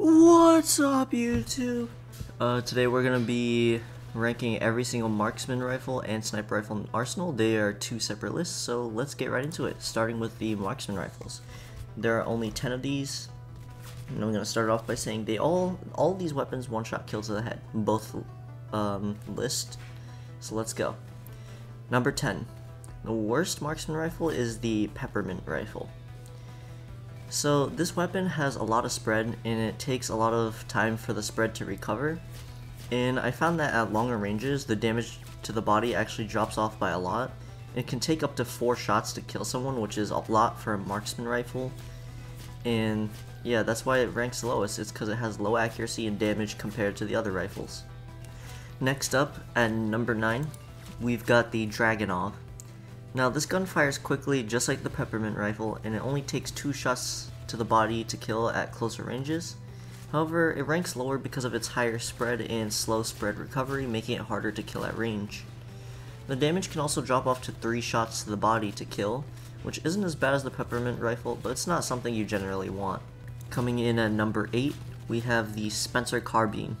What's up, YouTube? Uh, today we're gonna be ranking every single marksman rifle and sniper rifle in Arsenal. They are two separate lists, so let's get right into it. Starting with the marksman rifles. There are only 10 of these, and I'm gonna start off by saying they all, all these weapons one-shot kill to the head, both um, list. So let's go. Number 10. The worst marksman rifle is the peppermint rifle. So this weapon has a lot of spread and it takes a lot of time for the spread to recover. And I found that at longer ranges, the damage to the body actually drops off by a lot. It can take up to 4 shots to kill someone, which is a lot for a marksman rifle. And yeah, that's why it ranks lowest, it's because it has low accuracy and damage compared to the other rifles. Next up, at number 9, we've got the Dragunov. Now this gun fires quickly just like the peppermint rifle and it only takes two shots to the body to kill at closer ranges. However, it ranks lower because of its higher spread and slow spread recovery, making it harder to kill at range. The damage can also drop off to 3 shots to the body to kill, which isn't as bad as the peppermint rifle, but it's not something you generally want. Coming in at number 8, we have the Spencer Carbine.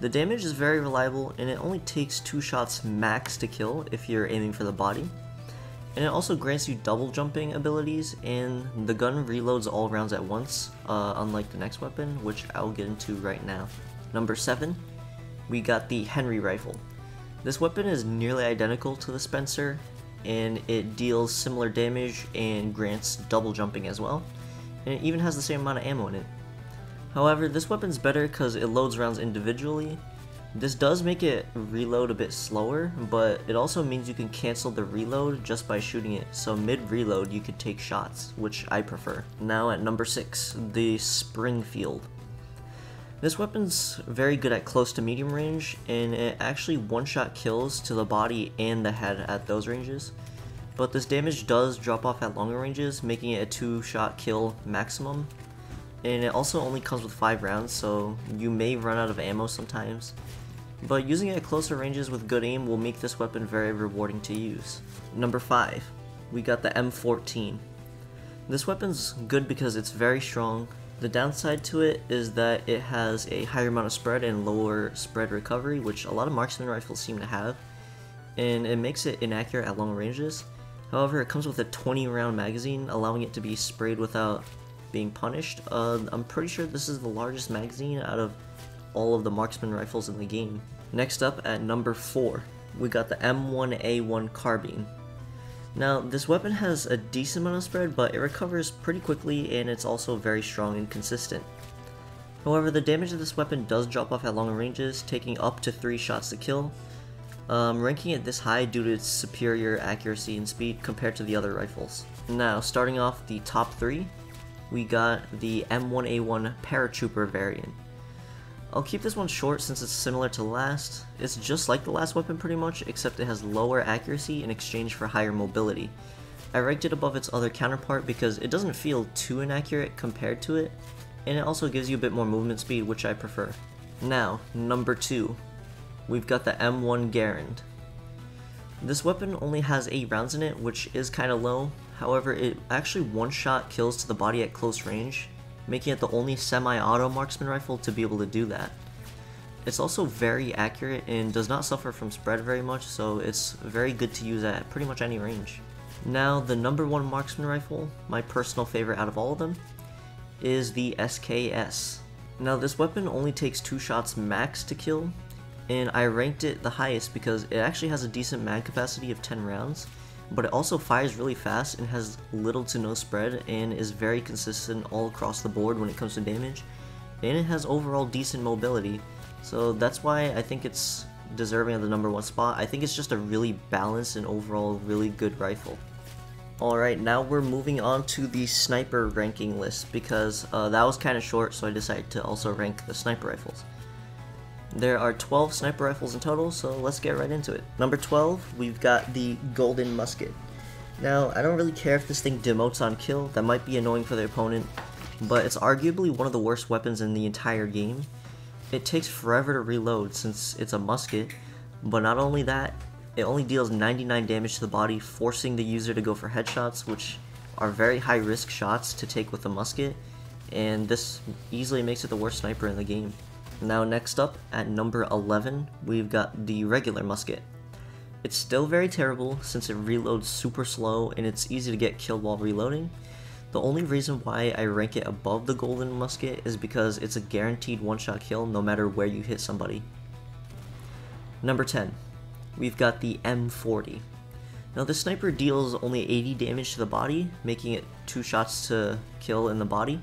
The damage is very reliable and it only takes 2 shots max to kill if you're aiming for the body. And it also grants you double jumping abilities and the gun reloads all rounds at once, uh, unlike the next weapon, which I'll get into right now. Number 7, we got the Henry Rifle. This weapon is nearly identical to the Spencer, and it deals similar damage and grants double jumping as well, and it even has the same amount of ammo in it. However, this weapon's better because it loads rounds individually. This does make it reload a bit slower, but it also means you can cancel the reload just by shooting it, so mid-reload you could take shots, which I prefer. Now at number 6, the Springfield. This weapon's very good at close to medium range, and it actually one-shot kills to the body and the head at those ranges. But this damage does drop off at longer ranges, making it a two-shot kill maximum, and it also only comes with 5 rounds, so you may run out of ammo sometimes. But using it at closer ranges with good aim will make this weapon very rewarding to use. Number 5, we got the M14. This weapon's good because it's very strong. The downside to it is that it has a higher amount of spread and lower spread recovery, which a lot of marksman rifles seem to have, and it makes it inaccurate at long ranges. However, it comes with a 20 round magazine, allowing it to be sprayed without being punished. Uh, I'm pretty sure this is the largest magazine out of all of the marksman rifles in the game. Next up at number 4, we got the M1A1 Carbine. Now, this weapon has a decent amount of spread, but it recovers pretty quickly and it's also very strong and consistent. However, the damage of this weapon does drop off at longer ranges, taking up to 3 shots to kill, um, ranking it this high due to its superior accuracy and speed compared to the other rifles. Now, starting off the top 3, we got the M1A1 Paratrooper variant. I'll keep this one short since it's similar to last. It's just like the last weapon pretty much, except it has lower accuracy in exchange for higher mobility. I ranked it above its other counterpart because it doesn't feel too inaccurate compared to it, and it also gives you a bit more movement speed, which I prefer. Now, number 2. We've got the M1 Garand. This weapon only has 8 rounds in it, which is kinda low, However, it actually one-shot kills to the body at close range, making it the only semi-auto marksman rifle to be able to do that. It's also very accurate and does not suffer from spread very much, so it's very good to use at pretty much any range. Now, the number one marksman rifle, my personal favorite out of all of them, is the SKS. Now, this weapon only takes two shots max to kill, and I ranked it the highest because it actually has a decent mag capacity of 10 rounds, but it also fires really fast and has little to no spread and is very consistent all across the board when it comes to damage. And it has overall decent mobility, so that's why I think it's deserving of the number one spot. I think it's just a really balanced and overall really good rifle. Alright, now we're moving on to the sniper ranking list because uh, that was kind of short, so I decided to also rank the sniper rifles. There are 12 sniper rifles in total, so let's get right into it. Number 12, we've got the Golden Musket. Now, I don't really care if this thing demotes on kill, that might be annoying for the opponent, but it's arguably one of the worst weapons in the entire game. It takes forever to reload since it's a musket, but not only that, it only deals 99 damage to the body, forcing the user to go for headshots, which are very high risk shots to take with a musket, and this easily makes it the worst sniper in the game. Now next up, at number 11, we've got the regular musket. It's still very terrible since it reloads super slow and it's easy to get killed while reloading. The only reason why I rank it above the golden musket is because it's a guaranteed one-shot kill no matter where you hit somebody. Number 10, we've got the M40. Now the sniper deals only 80 damage to the body, making it 2 shots to kill in the body.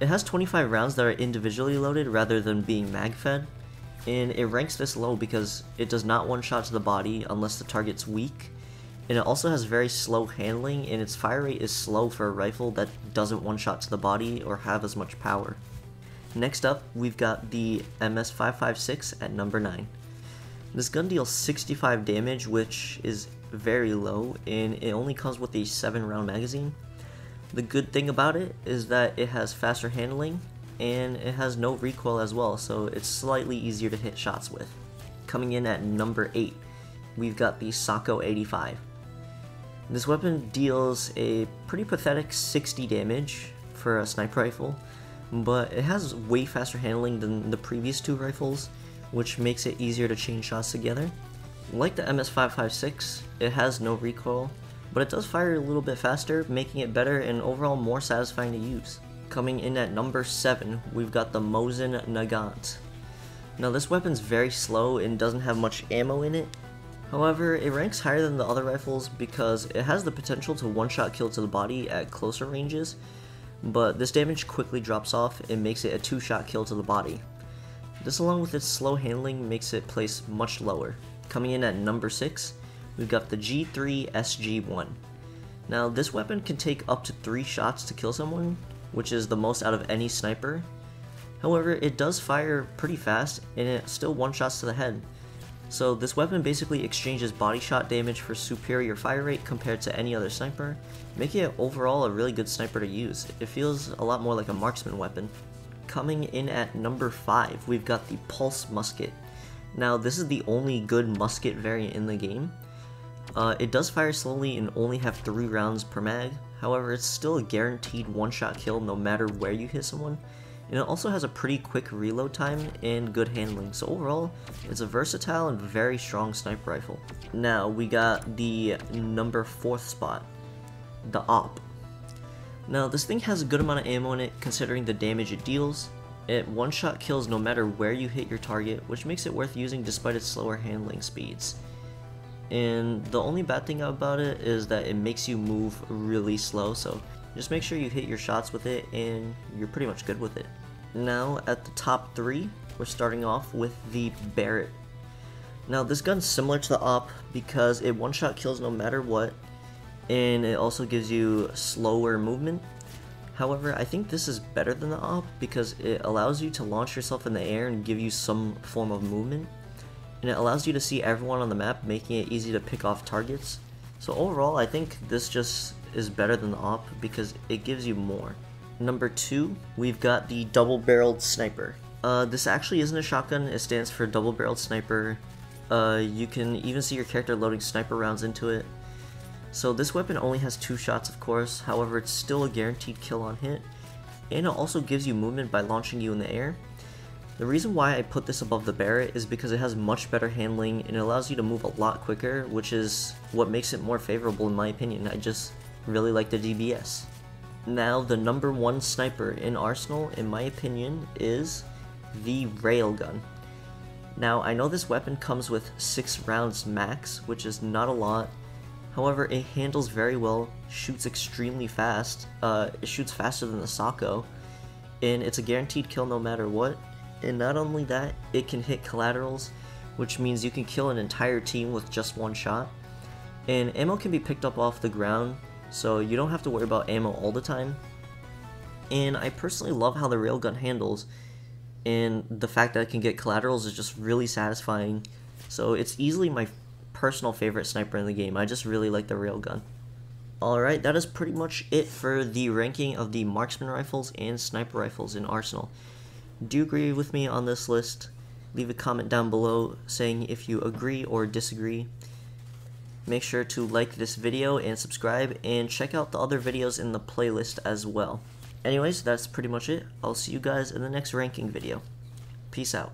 It has 25 rounds that are individually loaded rather than being mag fed, and it ranks this low because it does not one shot to the body unless the target's weak, and it also has very slow handling and its fire rate is slow for a rifle that doesn't one shot to the body or have as much power. Next up, we've got the MS556 at number 9. This gun deals 65 damage, which is very low, and it only comes with a 7 round magazine. The good thing about it is that it has faster handling, and it has no recoil as well, so it's slightly easier to hit shots with. Coming in at number 8, we've got the Sako 85. This weapon deals a pretty pathetic 60 damage for a sniper rifle, but it has way faster handling than the previous two rifles, which makes it easier to chain shots together. Like the MS556, it has no recoil, but it does fire a little bit faster, making it better and overall more satisfying to use. Coming in at number 7, we've got the Mosin Nagant. Now this weapon's very slow and doesn't have much ammo in it. However, it ranks higher than the other rifles because it has the potential to one-shot kill to the body at closer ranges, but this damage quickly drops off and makes it a two-shot kill to the body. This along with its slow handling makes it place much lower. Coming in at number 6, we've got the G3 SG1. Now this weapon can take up to 3 shots to kill someone, which is the most out of any sniper. However, it does fire pretty fast, and it still one-shots to the head. So this weapon basically exchanges body shot damage for superior fire rate compared to any other sniper, making it overall a really good sniper to use. It feels a lot more like a marksman weapon. Coming in at number 5, we've got the Pulse Musket. Now, this is the only good musket variant in the game. Uh, it does fire slowly and only have 3 rounds per mag, however it's still a guaranteed one-shot kill no matter where you hit someone, and it also has a pretty quick reload time and good handling, so overall, it's a versatile and very strong sniper rifle. Now, we got the number 4th spot, the OP. Now, this thing has a good amount of ammo in it considering the damage it deals, it one-shot kills no matter where you hit your target, which makes it worth using despite its slower handling speeds. And the only bad thing about it is that it makes you move really slow, so just make sure you hit your shots with it and you're pretty much good with it. Now at the top three, we're starting off with the Barrett. Now this gun's similar to the Op because it one-shot kills no matter what, and it also gives you slower movement, However, I think this is better than the Op because it allows you to launch yourself in the air and give you some form of movement. And it allows you to see everyone on the map, making it easy to pick off targets. So overall, I think this just is better than the op because it gives you more. Number two, we've got the double-barreled sniper. Uh, this actually isn't a shotgun, it stands for double-barreled sniper. Uh, you can even see your character loading sniper rounds into it. So this weapon only has two shots of course, however it's still a guaranteed kill on hit, and it also gives you movement by launching you in the air. The reason why I put this above the Barrett is because it has much better handling and it allows you to move a lot quicker, which is what makes it more favorable in my opinion. I just really like the DBS. Now, the number one sniper in Arsenal, in my opinion, is the Railgun. Now, I know this weapon comes with 6 rounds max, which is not a lot, However, it handles very well, shoots extremely fast, uh, it shoots faster than the Sako, and it's a guaranteed kill no matter what. And not only that, it can hit collaterals, which means you can kill an entire team with just one shot. And ammo can be picked up off the ground, so you don't have to worry about ammo all the time. And I personally love how the railgun handles, and the fact that it can get collaterals is just really satisfying. So it's easily my personal favorite sniper in the game. I just really like the railgun. Alright, that is pretty much it for the ranking of the marksman rifles and sniper rifles in Arsenal. Do you agree with me on this list? Leave a comment down below saying if you agree or disagree. Make sure to like this video and subscribe and check out the other videos in the playlist as well. anyways, that's pretty much it. I'll see you guys in the next ranking video. Peace out.